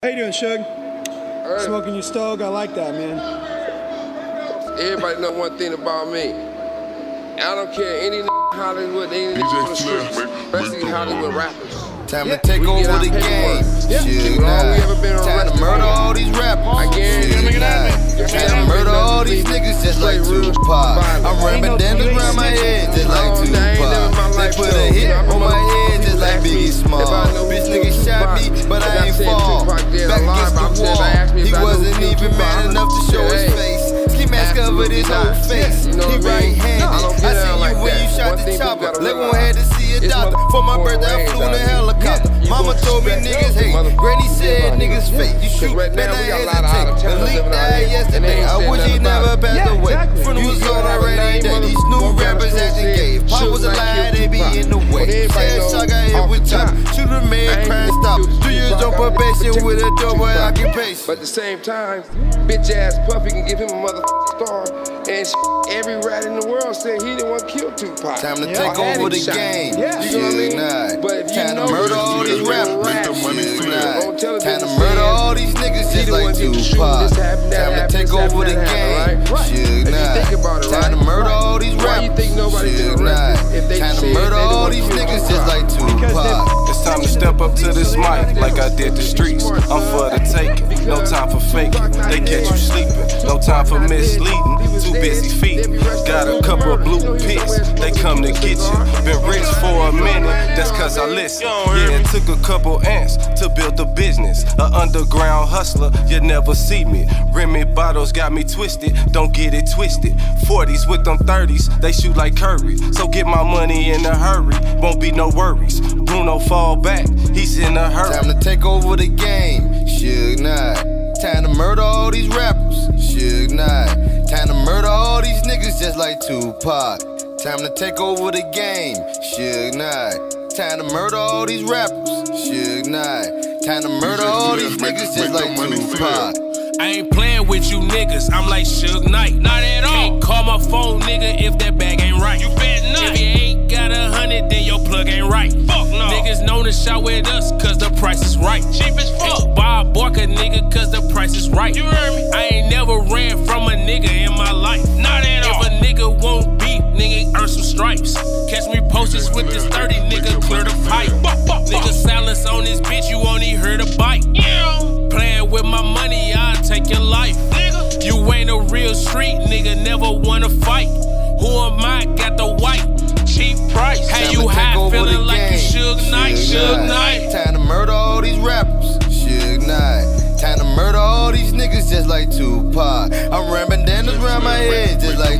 How you doing, Shug? Hey, Smoking your stove? I like that, man. Everybody know one thing about me. I don't care any Hollywood, any DJ on the Flair, streets, especially Hollywood rappers. Time Yeah. to take We over the game. Yeah. Shit, Nigga, nah. we ever been Time to murder all these rappers. I guarantee Shit, you. If He I know who wasn't even Tupac, man enough to show his hey. face. Ski mask covered his whole face. You know He right mean? handed. I don't get I down see like you when you shot the thing people chopper. gotta Let one had to see a doctor. For my birthday, I flew in a helicopter. Mama told me niggas hate. motherfuckers Granny said niggas fake. You shoot, right better now we got a lot of hesitate. out The leak died here, and they yesterday. I wish he nothing never passed away. exactly. Funeral You was get on out of already name, day. These new rappers the acting street, gay. Pop shoot was like alive, they be in the way. But everybody Said shot got hit with the top. top. Shooter man ain't crime gonna stop. shoot Two years Tupac. on I probation with a double occupation. But at the same time, bitch ass Puffy can give him a mother star. And every rat in the world said he didn't want to kill Tupac. Time to Yeah. take over the shot. game. Yeah. You know what I mean? Nah. But if you Time to murder all these rappers. Make the money Shit, flip. nah. On television Time to murder all these niggas he just like one did the shooting, Tupac. this happened, that Time like I did the streets. I'm for the taking, no time for faking. They catch you sleeping, no time for misleading. Too busy feeding. Got a couple of blue pits, they come to get you. Been rich for a minute, that's cause I listen. Yeah, it took a couple ants to build a business. A underground hustler, you never see me. Remy bottles got me twisted, don't get it twisted. 40s with them 30s, they shoot like Curry. So get my money in a hurry, won't be no worries. Bruno fall back, he's in a hurry. Time to take over the game. Suge Knight. Time to murder all these rappers. Suge Knight. Time to murder all these niggas just like Tupac. Time to take over the game. Suge Knight. Time to murder all these rappers. Suge Knight. Time to murder all these niggas just like Tupac. I ain't playing with you niggas. I'm like Suge Knight. Not at all. Can't call my phone, nigga, if that bag ain't right. You bet not. If you ain't got a hundred, then your plug ain't right. Fuck no. Niggas known to shop with us, cause the price is right. Cheap as fuck. Ain't Bob Barker, nigga, cause the price is right. You heard me? I ain't never Catch me posters with this 30, nigga, clear the pipe. Nigga silence on this bitch, you only heard a bite. Playing with my money, I'll take your life. You ain't a real street nigga, never wanna fight. Who am I? Got the white, cheap price. Time you high, feeling like you. Suge Knight, Suge Knight. Time to murder all these rappers. Suge Knight. Time to murder all these niggas just like Tupac. I'm ramming dandies around my head just like.